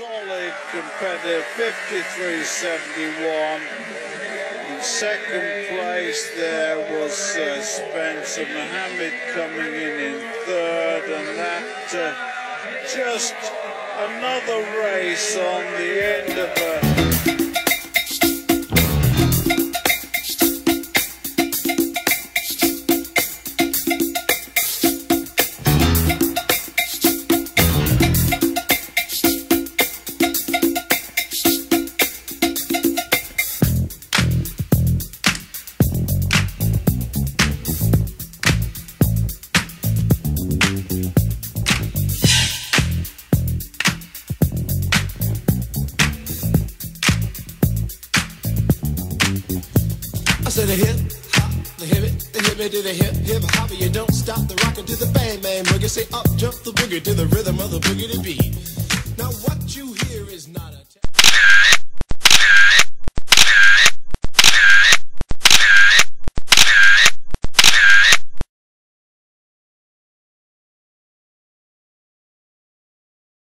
solid competitive 53.71. In second place there was uh, Spencer Mohammed coming in in third, and that uh, just another race on the end of a I said a hip hop, the hip it, the hip to the hip hip hop. You don't stop the rockin' to the bang bang boogie. Say up jump the boogie to the rhythm of the boogie to beat.